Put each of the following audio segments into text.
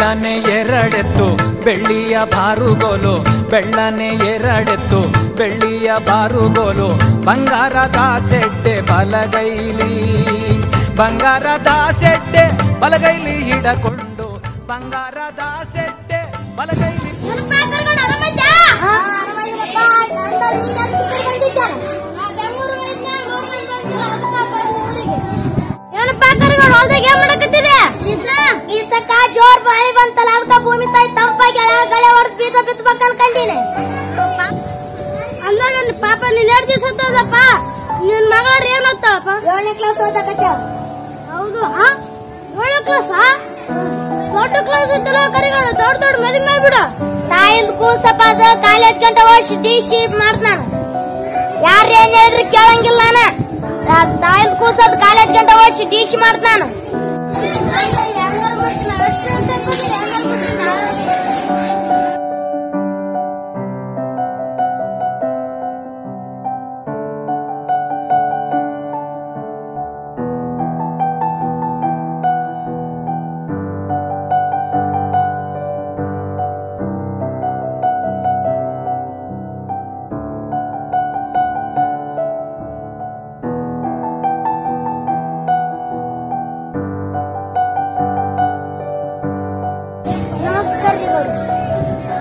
ಬೆಳ್ಳನೆ ಎರಡೆತ್ತು, ಬೆಳ್ಳಿಯ ಬಾರುಗೋಲು, ಬೆಳ್ಳನೆ ಎರಡೆತ್ತು, ಬೆಳ್ಳಿಯ ಬಾರುಗೋಲು. ಬಂಗಾರದ ಸೆಡ್ಡೆ ಬಲಗೈಲಿ ಬಂಗಾರದ ಸೆಡ್ಡೆ ಬಲಗೈಲಿ ಹಿಡಕೊಂಡು ಬಂಗಾರದ ಸೆಡ್ಡೆ ಬಲಗೈಲಿ. ಈಸಕ್ಕ ಜೋರ್ ಬಾಳಿ ಬಂತಲ್ಲ ಅದಕ್ಕ ಭೂಮಿ ತಾಯಿ ತಂಪಾಗಿ ಗಳೆ ಹೊಡೆದ್ ಬೀಜ ಬಿತ್ತಬೇಕು ಅನ್ಕೊಂಡಿನಿ ಅಲ್ಲ ನನ್ನ ಪಾಪ ನೀನ್ ಎರಡು ದಿವಸ ಹೋದಪ್ಪ ನಿನ್ ಮಗಳ ಏನ್ ಹೋಗ್ತಾವಪ್ಪ ಏಳನೇ ಕ್ಲಾಸ್ ಓದಕತ್ತ ಹೌದು ಏಳನೇ ಕ್ಲಾಸ್ ದೊಡ್ಡ ಕ್ಲಾಸ್ ಇದ್ದಲ್ಲ ಕರಿಗಳು ದೊಡ್ಡ ದೊಡ್ಡ ಮದುವೆ ಮಾಡ್ಬಿಡು. ತಾಯಿಂದ ಕೂಸಪ್ಪ ಅದು ಕಾಲೇಜ್ ಗಂಟ ಹೋಗಿ ಡಿ ಸಿ ಮಾಡ್ತಾನ ಯಾರು ಏನ್ ಹೇಳಿದ್ರು ಕೇಳಂಗಿಲ್ಲ ನಾನು. ತಾಯಿಂದ ಕೂಸದ್ ಕಾಲೇಜ್ ಗಂಟ ಹೋಗಿ ಡಿ ಸಿ ಮಾಡ್ತಾನ ನಮಸ್ಕಾರ ರೀ ಗೌಡ್ರು.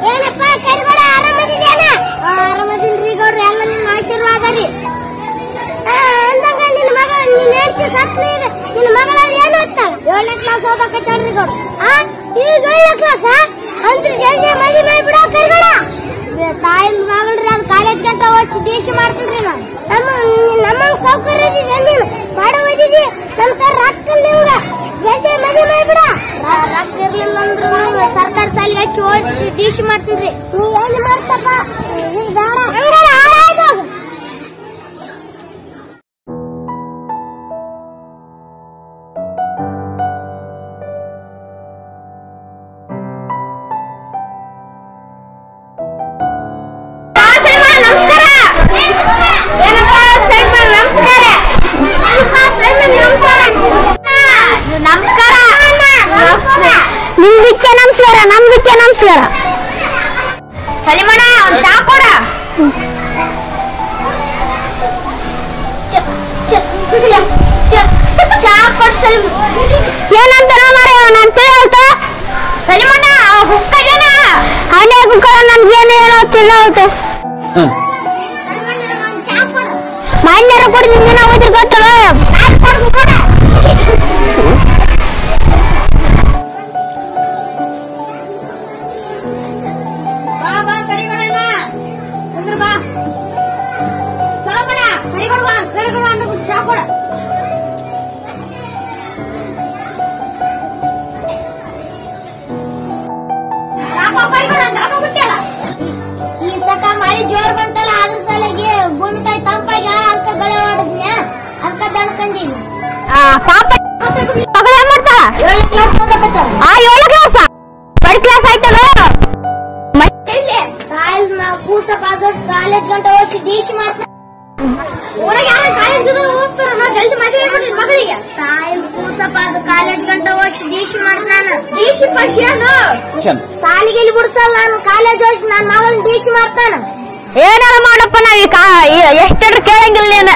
ಏನಪ್ಪ ಆರಾಮದಿನ್ರಿ ಗೌಡ್ರಿ, ಎಲ್ಲ ನಿಮ್ಮ ಆಶೀರ್ವಾದ ಅಂದಂಗ ನಿನ್ನ ಮಗ ನಿನ್ನ ನಿನ್ನ ಮಗಳ ಏನು ಓದ್ತಾಳ ಏಳನೇ ಕ್ಲಾಸ್ ಆ, ಈಗ ಏಳನೇ ಕ್ಲಾಸ್ ಜಲ್ದಿ ಮಾಡಿ ಮಾಡ್ಬಿಡ ಕರಿಬೇಡ. ತಾಯಿನ ಮಗಳ್ರಿ ಅದು ಕಾಲೇಜ್ ಗಂಟ ಓದಿಸಿ ದೇಶ ಮಾಡ್ತಿದ್ರಿ ನಮ್ಮ ನಮ್ಮಂಗ್ ಸೌಕರ್ಯ ಓದಿಸಿ ದೇಶ ಮಾಡ್ತಿದ್ರಿ ನೀ ಮಾಡ್ತಪ್ಪ? ಬೇಡ. ನಮಸ್ಕಾರ. ಸೈಮನ್ ನಮಸ್ಕಾರ. ನಮ್ ನಮಸ್ಕಾರ ನಮಸ್ಕಾರ ನಿಮ್ದಕ್ಕೆ ನಮಸ್ಕಾರ ನಮ್ದಕ್ಕೆ ನಮಸ್ಕಾರ ಸಲಿಮಣ್ಣ ಒಂದ್ ಚಾ ಕೊಡ ಚಾ ಕೊಡ್ ಸಲಿಮ್ ಏನಂತ ಮಾರ ನಾನು ತಿಳಿಯಲ್ತ ಸಲಿಮಣ್ಣ ಹುಕ್ಕದೇನ ಅವನೇ ಹುಕ್ಕದ ನನ್ಗೇನು ಏನೋ ತಿಳಿಯಲ್ತು ಮಾನ್ಯರ ಕೊಡಿ ನಿಂದಿನ ಹೋದ್ರೆ ಗೊತ್ತಲ್ಲ ಗಂಟ ಓದಿಸಿ ಡಿಸಿ ಮಾಡ್ತಾನೆ ಊರಾಗ ಯಾರ ಕಾಲೇಜ್ ಓದ್ತಾರ ನಾ ಜಲ್ದಿ ಮದುವೆ ಮಾಡಿ ಮಗಳಿಗೆ. ತಾಯಿ ಕೂಸಪ್ಪ ಅದು ಕಾಲೇಜ್ ಗಂಟ ಓದಿಸಿ ಡಿಸಿ ಮಾಡ್ತಾನ ಡಿಸಿ ಸಾಲಿ ಸಾಲಿಗೆ ಬಿಡ್ಸಲ್ಲ ನಾನು ಕಾಲೇಜ್ ಓದಿಸಿ ನನ್ನ ಮಗಳನ್ನ ಡಿಸಿ ಮಾಡ್ತಾನ. ಏನಾರ ಮಾಡಪ್ಪ ನಾವ್ ಈ ಎಷ್ಟಾದ್ರೂ ಕೇಳಂಗಿಲ್ಲ ನೀನು.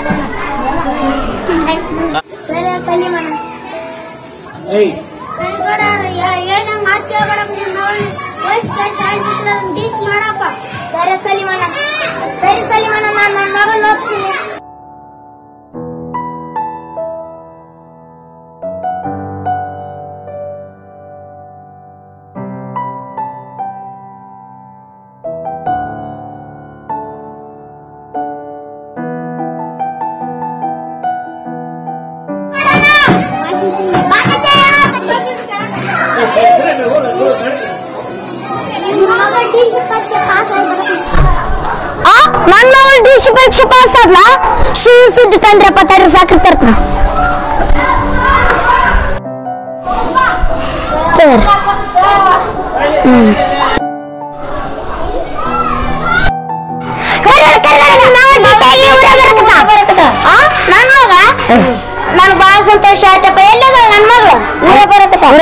ನನ್ನ ಡಿ ಸಿ ಪರೀಕ್ಷೆ ಪಾಸ್ ಆದ್ಲ ಸಿಹಿ ಸುದ್ದಿ ತಂದ್ರಪ್ಪ ತಡ್ರಿ ಸಾಕ್ರಿ ತರ್ತನ ಸರಿ ನನ್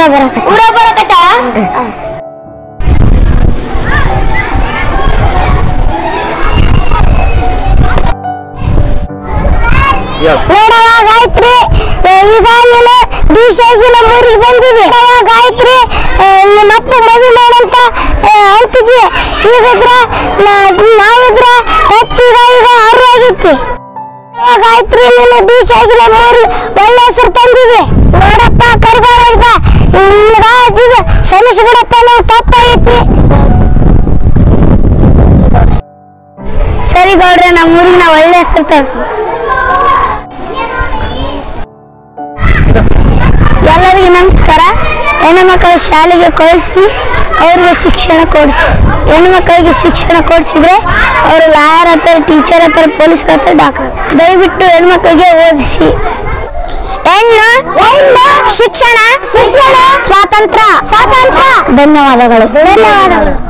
ಊರ ಬರಕ ಊರ ಬರಕತ್ತ ಗಾಯತ್ರಿ ಈಗಾಗಲೇ ದಿವಸಾಗಿ ನಮ್ಮ ಊರಿಗೆ ಬಂದಿದೆ ಗಾಯತ್ರಿ ನಿಮ್ಮ ಮದುವೆ ಮಾಡಂತ ಅಂತಿದ್ವಿ. ಈಗಿದ್ರ ನಾವಿದ್ರ ತಪ್ಪೀಗ ಈಗ ಆರು ಆಗಿತ್ತು ಗಾಯತ್ರಿ ನಿನ್ನ ದಿವಸಾಗಿ ನಮ್ಮ ಊರಿಗೆ ಒಳ್ಳೆ ಹೆಸರು ತಂದಿದೆ ನೋಡಪ್ಪ ಕರಿಬಾರ ಎಲ್ಲರಿಗೂ ನಮಸ್ಕಾರ. ಹೆಣ್ಣು ಮಕ್ಕಳ ಶಾಲೆಗೆ ಕಳಿಸಿ, ಅವ್ರಿಗೆ ಶಿಕ್ಷಣ ಕೊಡಿಸಿ. ಹೆಣ್ಣು ಮಕ್ಕಳಿಗೆ ಶಿಕ್ಷಣ ಕೊಡಿಸಿದ್ರೆ ಅವರು ಲಾಯರ್ ಹತ್ತಾರೆ ಟೀಚರ್ ಹತ್ತಾರೆ ಪೊಲೀಸ್ ಹತ್ತಾರೆ ಡಾಕ್ಟರ್ ದಯವಿಟ್ಟು ಹೆಣ್ಮಕ್ಳಿಗೆ ಓದಿಸಿ. ಹೆಣ್ಣು ಶಿಕ್ಷಣ, ಸ್ವಾತಂತ್ರ್ಯ. ಧನ್ಯವಾದಗಳು. ಧನ್ಯವಾದಗಳು.